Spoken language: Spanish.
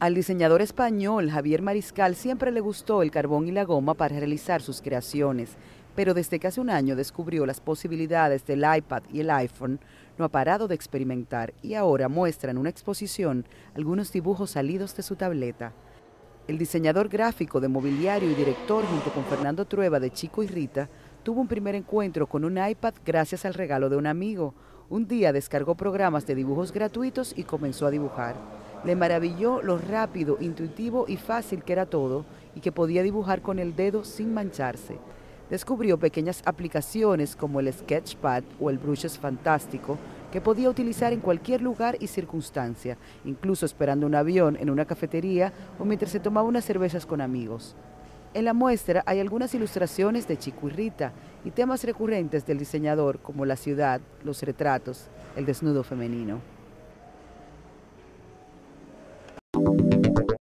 Al diseñador español Javier Mariscal siempre le gustó el carbón y la goma para realizar sus creaciones, pero desde que hace un año descubrió las posibilidades del iPad y el iPhone, no ha parado de experimentar y ahora muestra en una exposición algunos dibujos salidos de su tableta. El diseñador gráfico de mobiliario y director junto con Fernando Trueba de Chico y Rita tuvo un primer encuentro con un iPad gracias al regalo de un amigo. Un día descargó programas de dibujos gratuitos y comenzó a dibujar. Le maravilló lo rápido, intuitivo y fácil que era todo y que podía dibujar con el dedo sin mancharse. Descubrió pequeñas aplicaciones como el Sketchpad o el Brushes Fantástico que podía utilizar en cualquier lugar y circunstancia, incluso esperando un avión en una cafetería o mientras se tomaba unas cervezas con amigos. En la muestra hay algunas ilustraciones de Chico y Rita y temas recurrentes del diseñador como la ciudad, los retratos, el desnudo femenino. Thank you.